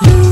you